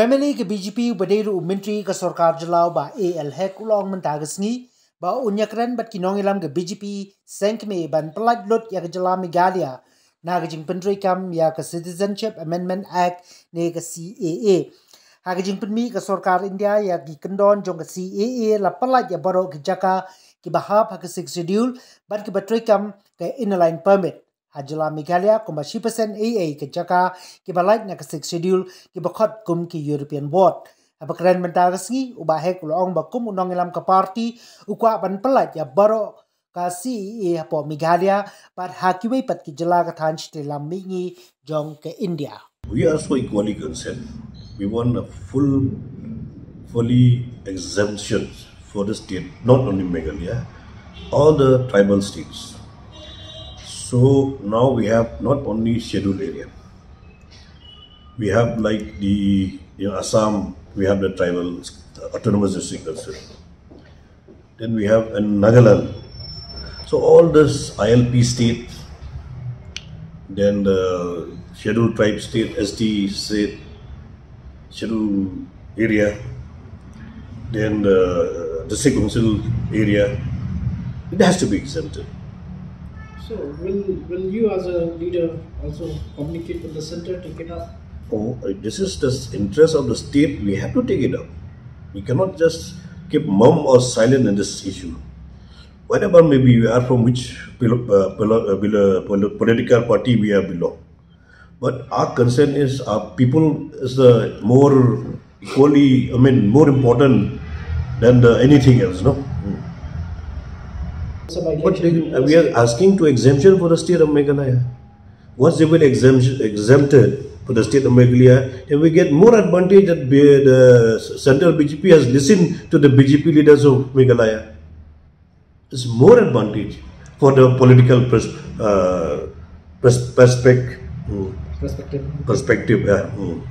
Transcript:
UMLA ke BJP baderu menteri ke sarkar jelau ba AL hek ulong mentagasngi ba unyakran bat kinong ilam ke BJP senkme ban pelat lot ya ke jelam Megalia na ke jing pentri kam ya ke Citizenship Amendment Act ne ke CAA ha ke jing penmi ke sarkar India ya ki kendon jong ke CAA la pelat ya baro ke jaka ki bahap ha ke six schedule bat ke batri kam ke inline permit Hajala Meghalaya kuma shi percent AA ke jaka ke balai na ke six schedule ke bakot kum ke European Board. Apa keren mentara sengi ubah hek ulong bakum unong ilam ke parti ukwa ban pelat ya baro ka CEA apa Meghalaya pat hakiwe pat ki jela ka than lam mingi jong ke India. We are so equally concerned. We want a full, fully exemption for the state, not only Meghalaya, all the tribal states. So now we have not only scheduled area. We have like the you know, Assam, we have the tribal uh, autonomous district also. Then we have in Nagaland. So all this ILP state, then the scheduled tribe state, ST state, scheduled area, then the district council area, it has to be exempted. So will will you as a leader also communicate with the center, take it up? Oh, uh, this is the interest of the state. We have to take it up. We cannot just keep mum or silent in this issue. Whatever maybe we are from which uh, uh, uh political party we are belong, but our concern is our people is the more equally. I mean, more important than the anything else. No. But we are asking to exemption for the state of Meghalaya. Once they will exempt, exempted for the state of Meghalaya, then we get more advantage that the central BJP has listened to the BJP leaders of Meghalaya. It's more advantage for the political pers uh, pers perspective. Perspective. Perspective. Yeah. Mm.